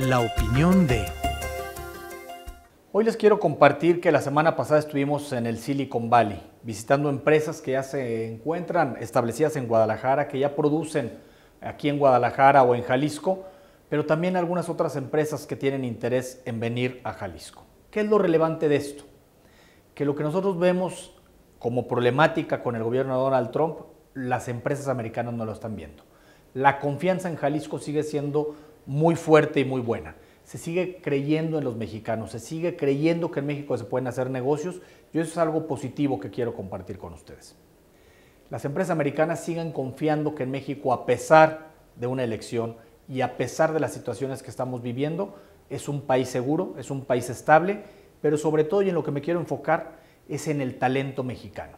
La opinión de... Hoy les quiero compartir que la semana pasada estuvimos en el Silicon Valley, visitando empresas que ya se encuentran establecidas en Guadalajara, que ya producen aquí en Guadalajara o en Jalisco, pero también algunas otras empresas que tienen interés en venir a Jalisco. ¿Qué es lo relevante de esto? Que lo que nosotros vemos como problemática con el gobierno de Donald Trump, las empresas americanas no lo están viendo. La confianza en Jalisco sigue siendo muy fuerte y muy buena se sigue creyendo en los mexicanos, se sigue creyendo que en México se pueden hacer negocios y eso es algo positivo que quiero compartir con ustedes. Las empresas americanas siguen confiando que en México, a pesar de una elección y a pesar de las situaciones que estamos viviendo, es un país seguro, es un país estable, pero sobre todo y en lo que me quiero enfocar es en el talento mexicano.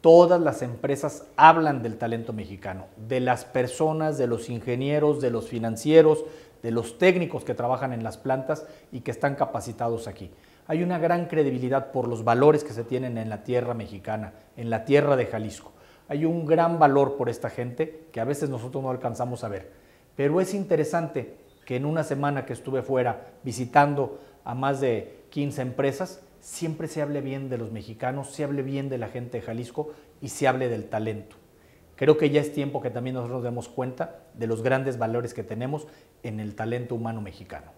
Todas las empresas hablan del talento mexicano, de las personas, de los ingenieros, de los financieros, de los técnicos que trabajan en las plantas y que están capacitados aquí. Hay una gran credibilidad por los valores que se tienen en la tierra mexicana, en la tierra de Jalisco. Hay un gran valor por esta gente que a veces nosotros no alcanzamos a ver. Pero es interesante que en una semana que estuve fuera visitando a más de 15 empresas, siempre se hable bien de los mexicanos, se hable bien de la gente de Jalisco y se hable del talento. Creo que ya es tiempo que también nosotros nos demos cuenta de los grandes valores que tenemos en el talento humano mexicano.